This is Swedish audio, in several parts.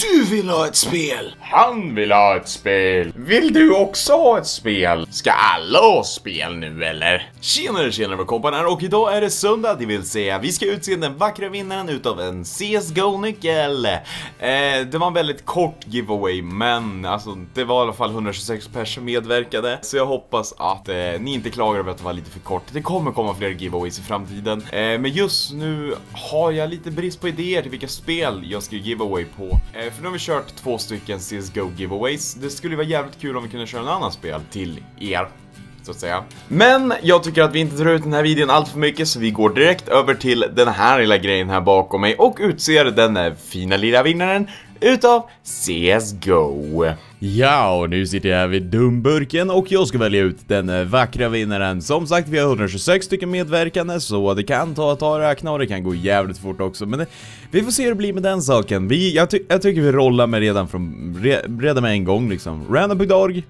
Du vill ha ett spel! Han vill ha ett spel. Vill du också ha ett spel? Ska alla ha spel nu eller? Tjenare tjenare kompan här och idag är det söndag, det vill säga vi ska utse den vackra vinnaren utav en CSGO-nyckel. Eh, det var en väldigt kort giveaway men alltså det var i alla fall 126 pers som medverkade så jag hoppas att eh, ni inte klagar över att det var lite för kort. Det kommer komma fler giveaways i framtiden eh, men just nu har jag lite brist på idéer till vilka spel jag ska giveaway på. Eh, för nu har vi kört två stycken CSGO giveaways. Det skulle vara jävligt kul om vi kunde köra en annan spel till er så att säga. Men jag tycker att vi inte drar ut den här videon allt för mycket så vi går direkt över till den här lilla grejen här bakom mig och utser den fina lilla vinnaren utav CSGO. Ja, och nu sitter jag här vid dumburken och jag ska välja ut den eh, vackra vinnaren. Som sagt, vi har 126 stycken medverkande så det kan ta ett tag att räkna och det kan gå jävligt fort också. Men det, vi får se hur det blir med den saken. Vi, jag, ty jag tycker vi rollar med redan från, re, redan med en gång liksom. Random.org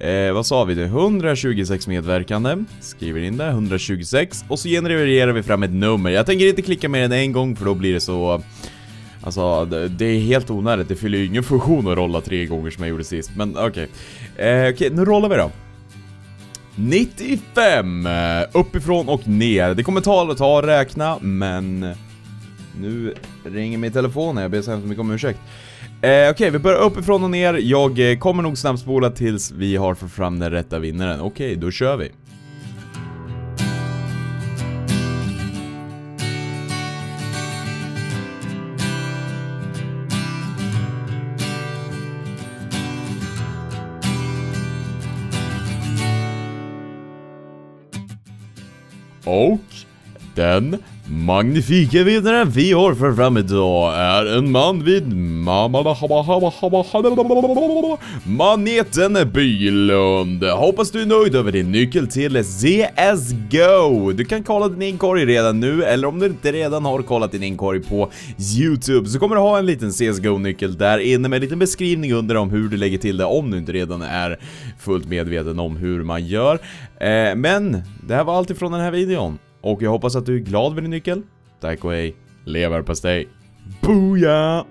Eh, vad sa vi nu? 126 medverkande. Skriver in det, 126. Och så genererar vi fram ett nummer. Jag tänker inte klicka mer än en gång för då blir det så... Alltså, det är helt onödigt. Det fyller ju ingen funktion att rolla tre gånger som jag gjorde sist. Men okej. Okay. Eh, okej, okay, nu rollar vi då. 95! Uppifrån och ner. Det kommer ta och ta att räkna, men... Nu ringer min telefon jag ber så hemskt mycket om ursäkt. Eh, Okej, okay, vi börjar uppifrån och ner. Jag eh, kommer nog snabbspola tills vi har fått fram den rätta vinnaren. Okej, okay, då kör vi. Och den magnifika vinnaren vi har för fram idag är en man vid Maneten Bylund. Hoppas du är nöjd över din nyckel till CSGO. Du kan kolla din inkorg redan nu, eller om du inte redan har kollat din inkorg på YouTube så kommer du ha en liten CSGO-nyckel där inne med en liten beskrivning under om hur du lägger till det om du inte redan är fullt medveten om hur man gör. Men det här var allt ifrån den här videon. Och jag hoppas att du är glad vid din nyckel. Tack och hej. Leverpastej. Booyah!